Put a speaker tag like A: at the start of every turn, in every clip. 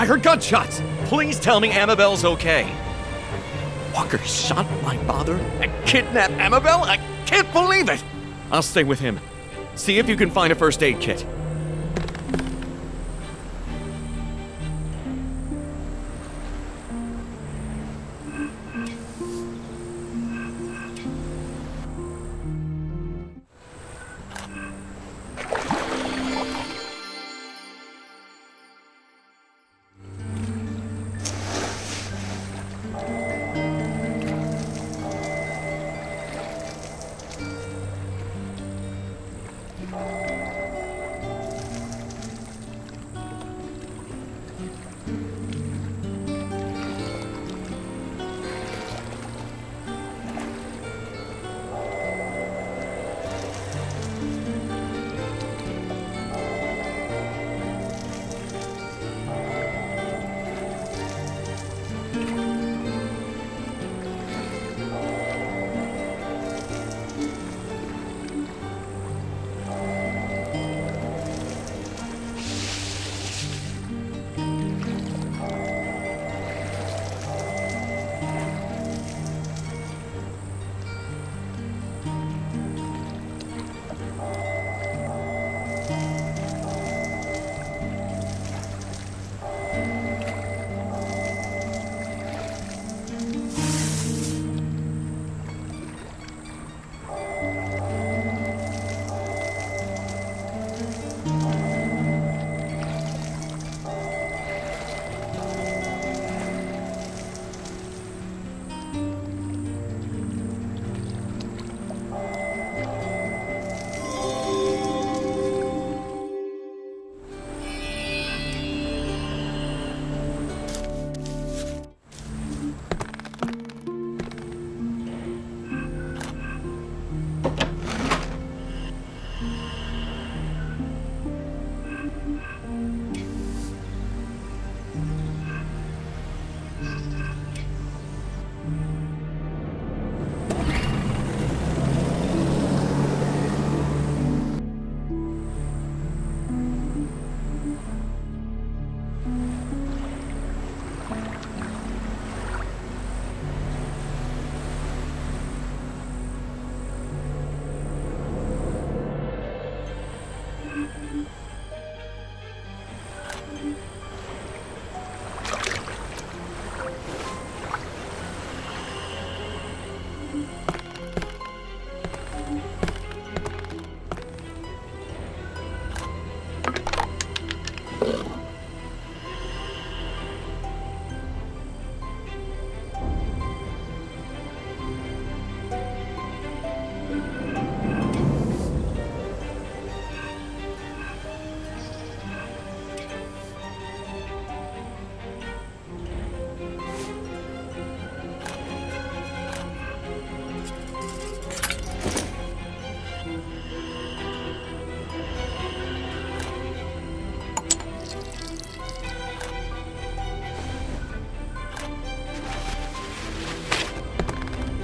A: I heard gunshots. Please tell me Amabel's okay. Walker shot my father and kidnapped Amabel? I can't believe it! I'll stay with him. See if you can find a first aid kit.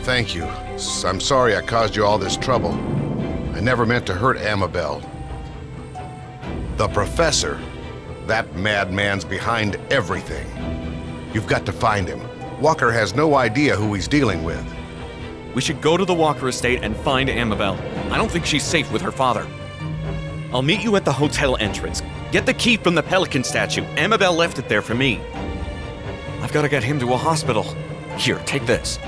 B: Thank you. I'm sorry I caused you all this trouble. I never meant to hurt Amabel. The Professor, that madman's behind everything. You've got to find him. Walker has no idea who he's dealing with.
A: We should go to the Walker estate and find Amabel. I don't think she's safe with her father. I'll meet you at the hotel entrance. Get the key from the pelican statue. Amabel left it there for me. I've got to get him to a hospital. Here, take this.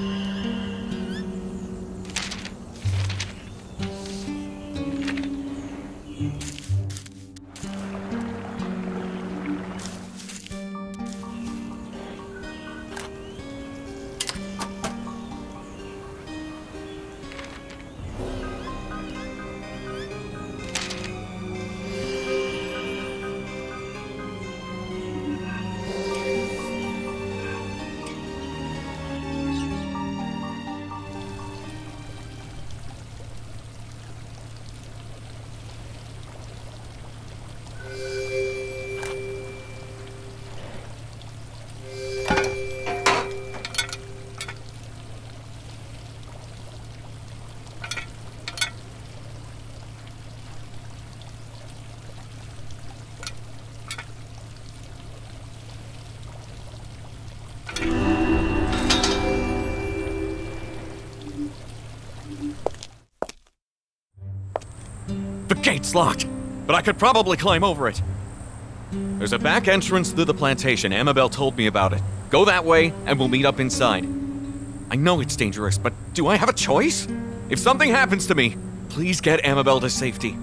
A: The gate's locked, but I could probably climb over it. There's a back entrance through the plantation. Amabel told me about it. Go that way, and we'll meet up inside. I know it's dangerous, but do I have a choice? If something happens to me, please get Amabel to safety.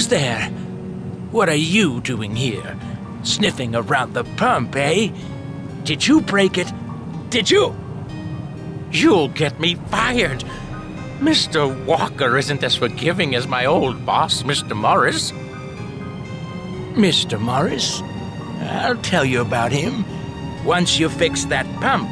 C: Who's there? What are you doing here? Sniffing around the pump, eh? Did you break it? Did you? You'll get me fired. Mr. Walker isn't as forgiving as my old boss, Mr. Morris. Mr. Morris? I'll tell you about him once you fix that pump.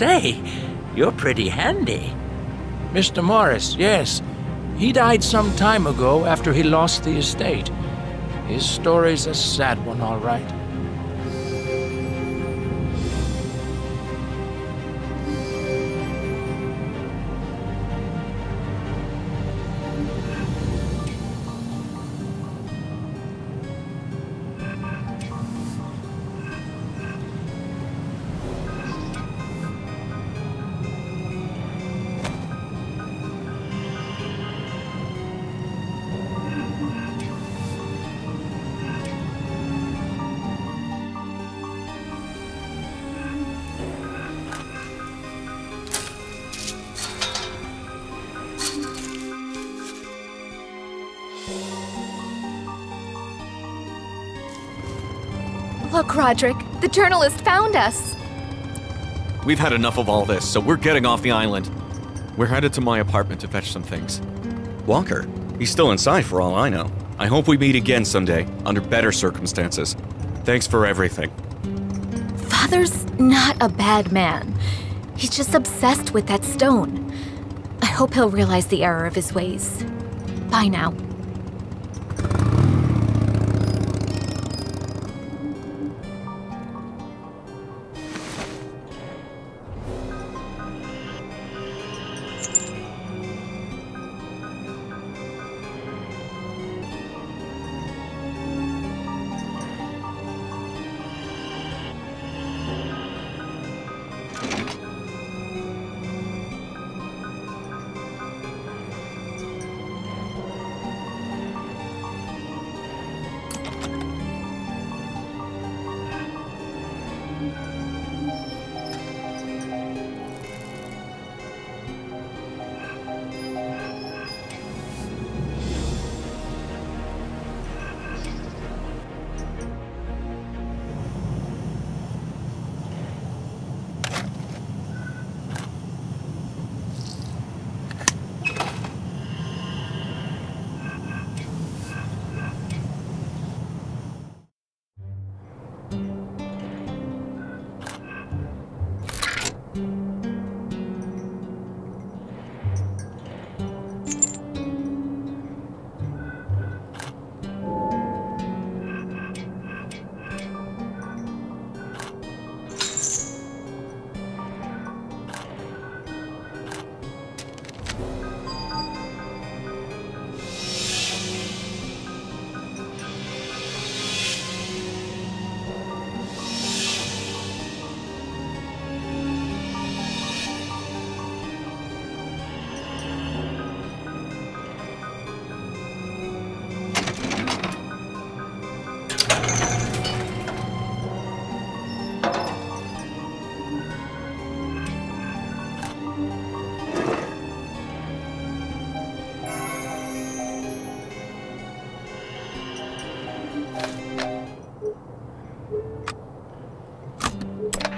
C: Say, you're pretty handy. Mr. Morris, yes. He died some time ago after he lost the estate. His story's a sad one, all right.
D: Roderick, the journalist found us.
A: We've had enough of all this, so we're getting off the island. We're headed to my apartment to fetch some things. Walker, he's still inside for all I know. I hope we meet again someday, under better circumstances. Thanks for everything.
D: Father's not a bad man. He's just obsessed with that stone. I hope he'll realize the error of his ways. Bye now.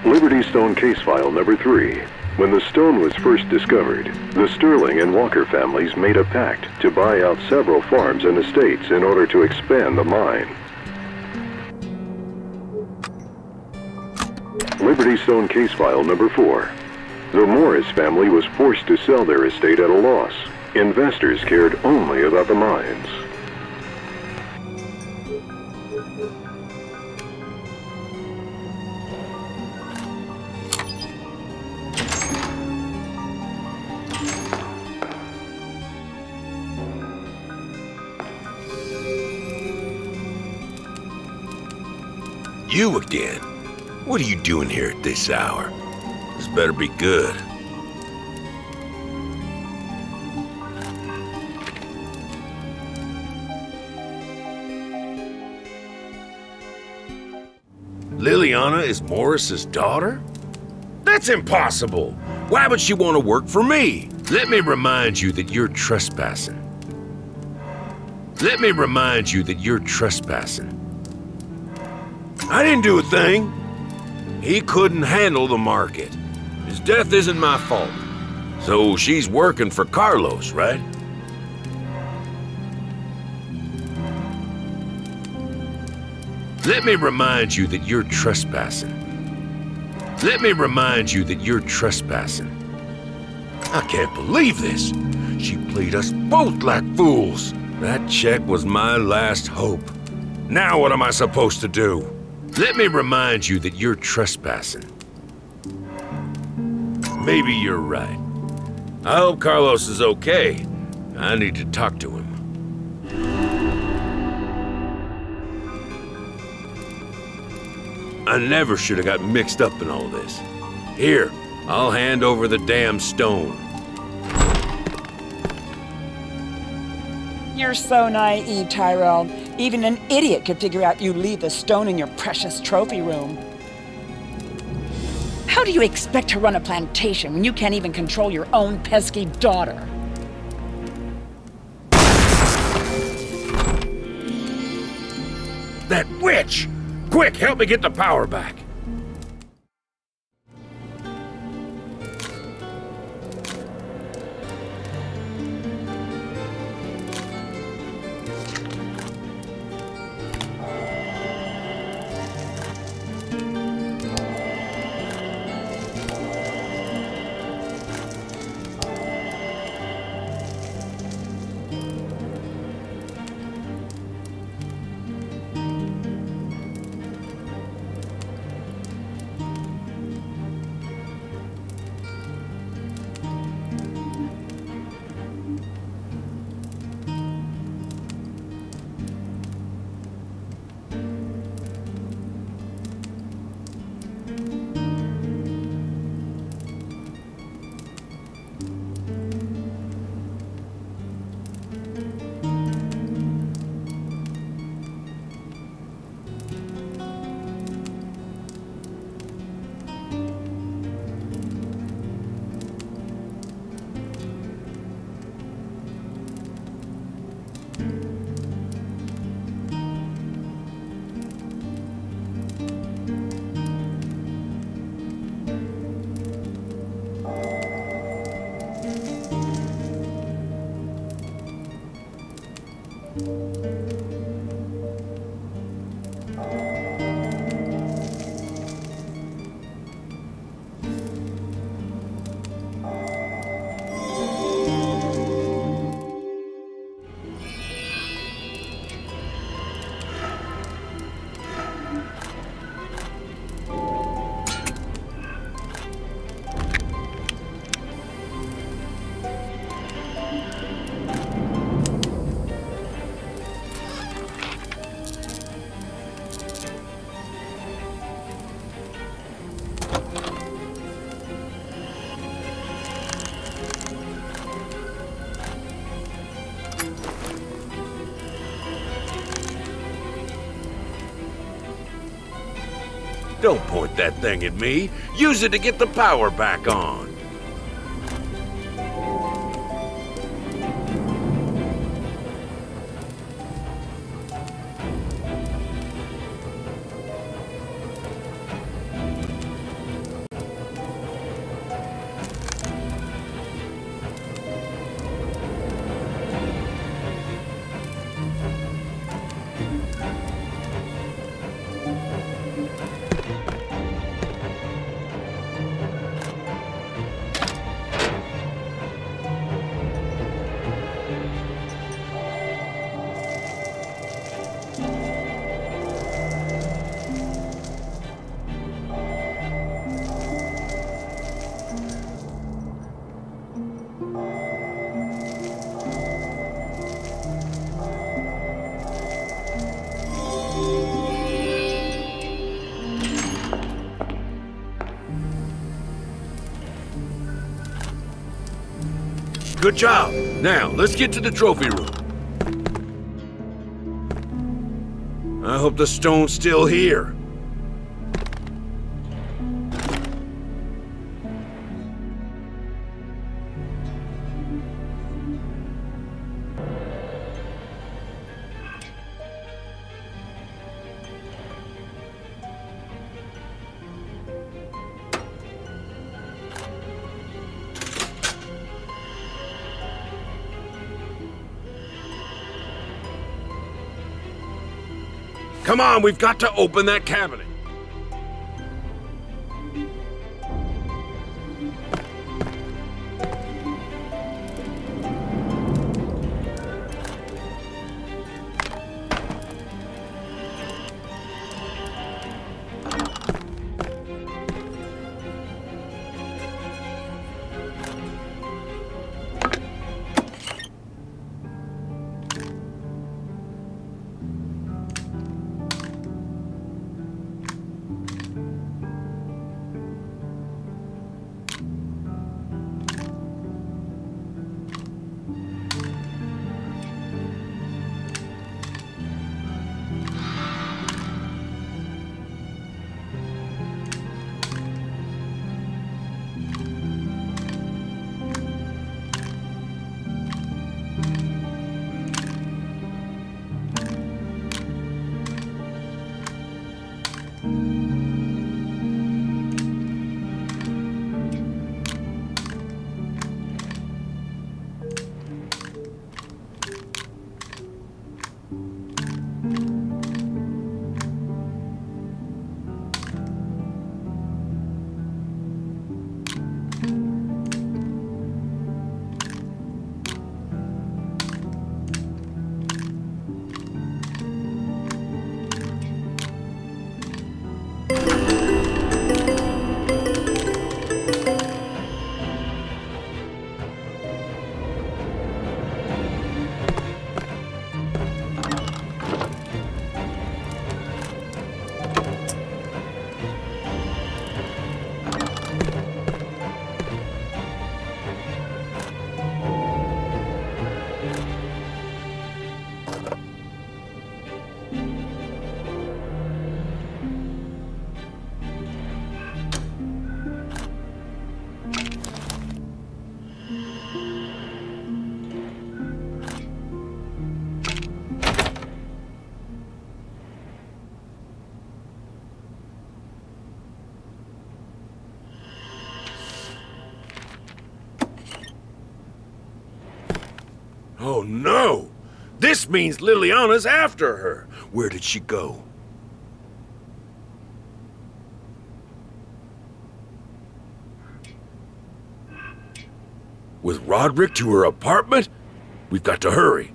E: Liberty Stone case file number three. When the stone was first discovered, the Sterling and Walker families made a pact to buy out several farms and estates in order to expand the mine. Liberty Stone case file number four. The Morris family was forced to sell their estate at a loss. Investors cared only about the mines.
F: You again? What are you doing here at this hour? This better be good. Liliana is Morris's daughter? That's impossible! Why would she want to work for me? Let me remind you that you're trespassing. Let me remind you that you're trespassing. I didn't do a thing. He couldn't handle the market. His death isn't my fault. So she's working for Carlos, right? Let me remind you that you're trespassing. Let me remind you that you're trespassing. I can't believe this. She played us both like fools. That check was my last hope. Now what am I supposed to do? Let me remind you that you're trespassing. Maybe you're right. I hope Carlos is okay. I need to talk to him. I never should have got mixed up in all this. Here, I'll hand over the damn stone.
G: You're so naive, Tyrell. Even an idiot could figure out you leave the stone in your precious trophy room. How do you expect to run a plantation when you can't even control your own pesky daughter?
F: That witch! Quick, help me get the power back. Point that thing at me. Use it to get the power back on. Good job. Now, let's get to the trophy room. I hope the stone's still here. Come on, we've got to open that cabinet. Oh no! This means Liliana's after her. Where did she go? With Roderick to her apartment? We've got to hurry.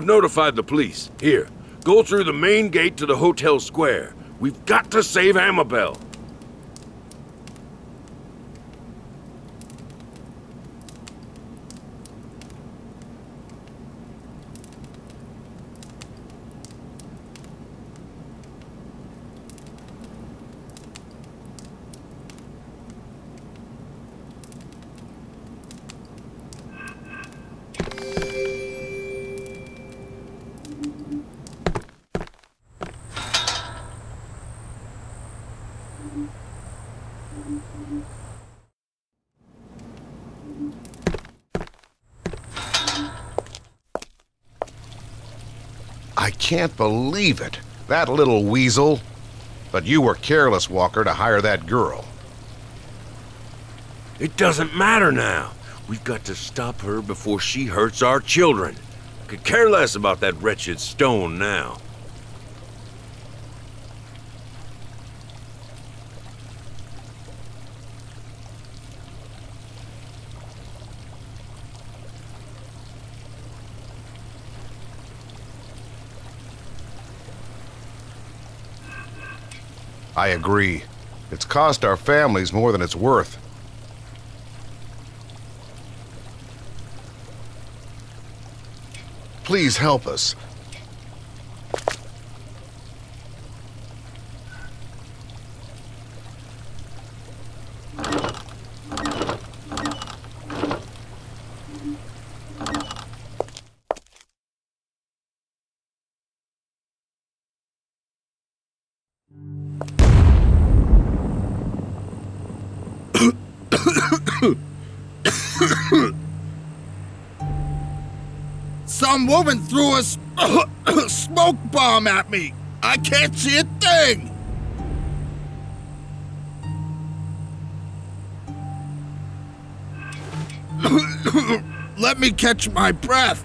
F: I've notified the police. Here, go through the main gate to the hotel square. We've got to save Amabel.
B: I can't believe it. That little weasel. But you were careless, Walker, to hire that girl.
F: It doesn't matter now. We've got to stop her before she hurts our children. I Could care less about that wretched stone now.
B: I agree. It's cost our families more than it's worth. Please help us.
H: Woman threw a smoke bomb at me. I can't see a thing. Let me catch my breath.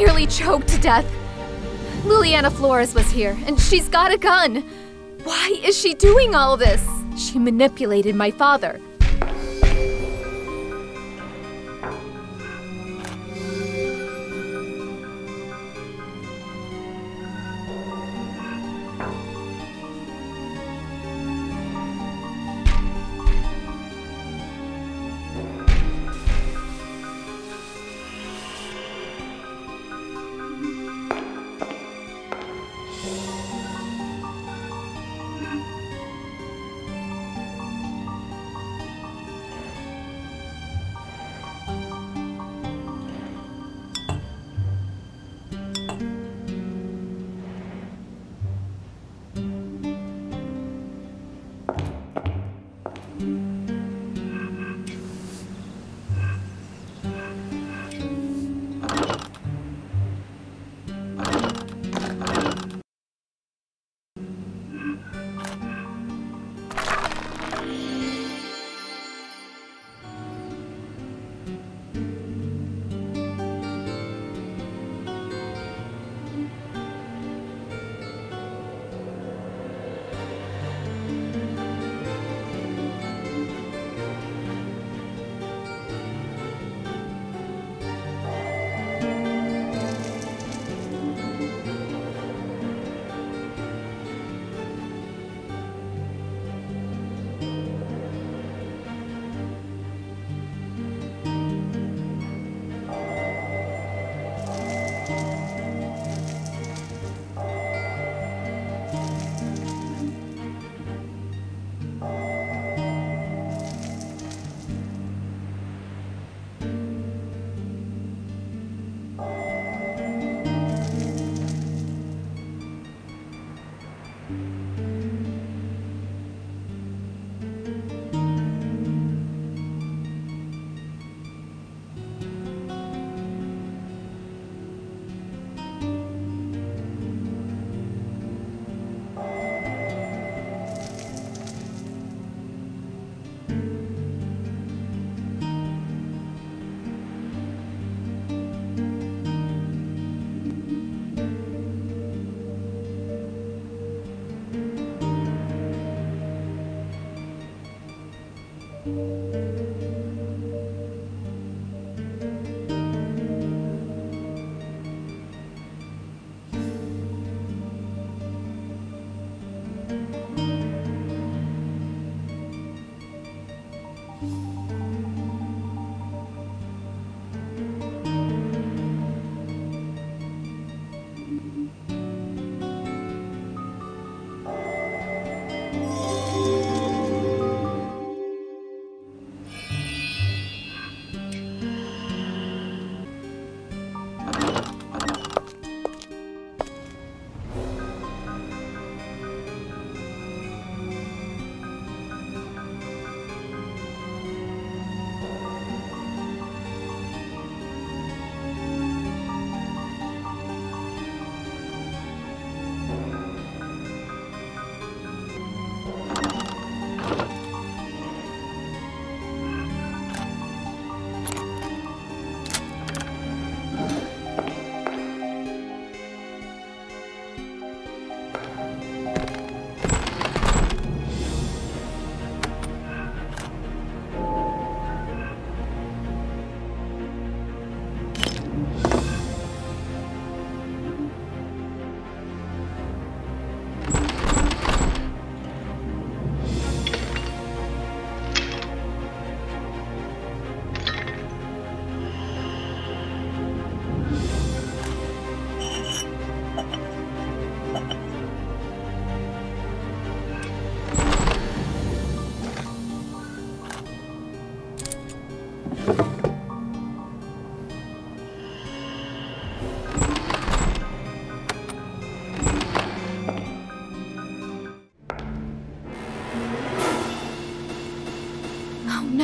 D: Nearly choked to death. Liliana Flores was here, and she's got a gun. Why is she doing all this? She manipulated my father.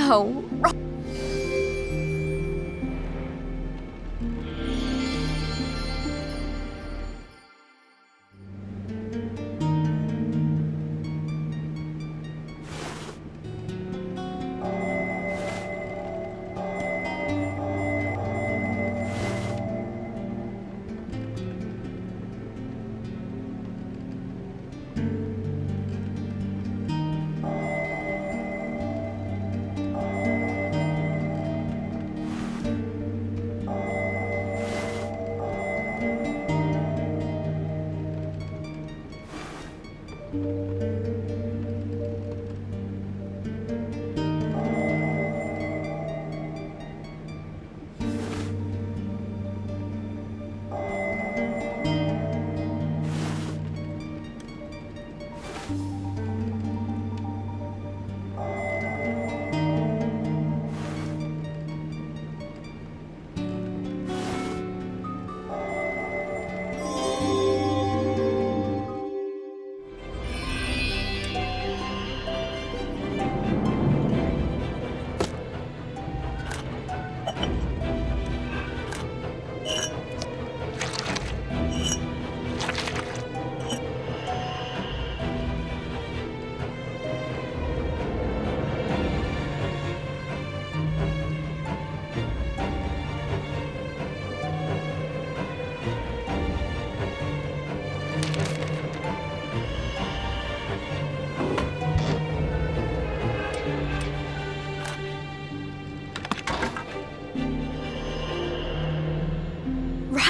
D: Oh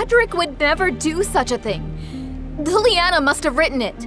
D: Cedric would never do such a thing. Liliana must have written it.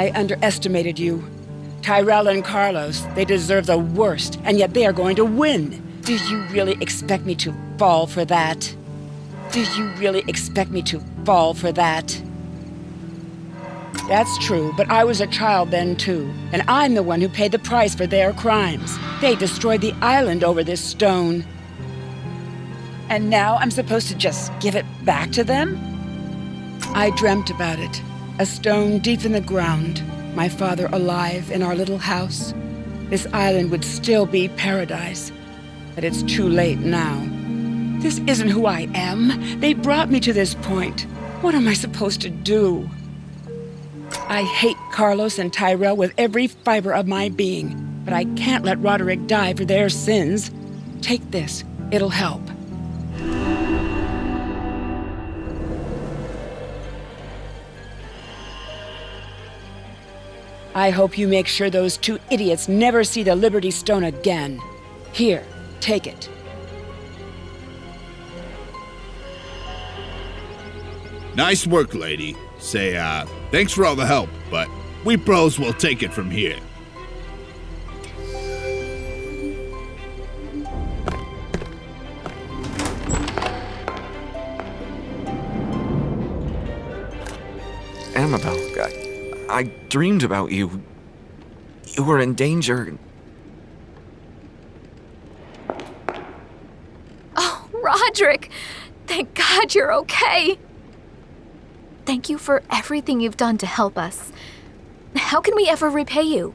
G: I underestimated you. Tyrell and Carlos, they deserve the worst, and yet they are going to win. Do you really expect me to fall for that? Do you really expect me to fall for that? That's true, but I was a child then too, and I'm the one who paid the price for their crimes. They destroyed the island over this stone. And now I'm supposed to just give it back to them? I dreamt about it. A stone deep in the ground, my father alive in our little house. This island would still be paradise. But it's too late now. This isn't who I am. They brought me to this point. What am I supposed to do? I hate Carlos and Tyrell with every fiber of my being, but I can't let Roderick die for their sins. Take this, it'll help. I hope you make sure those two idiots never see the Liberty Stone again. Here, take it.
H: Nice work, lady. Say, uh, thanks for all the help, but we pros will take it from here.
A: Amabel, I, I dreamed about you. You were in danger.
D: Oh, Roderick! Thank God you're okay. Thank you for everything you've done to help us. How can we ever repay you?